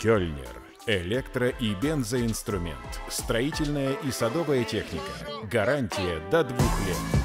Кёльнер. Электро- и бензоинструмент. Строительная и садовая техника. Гарантия до двух лет.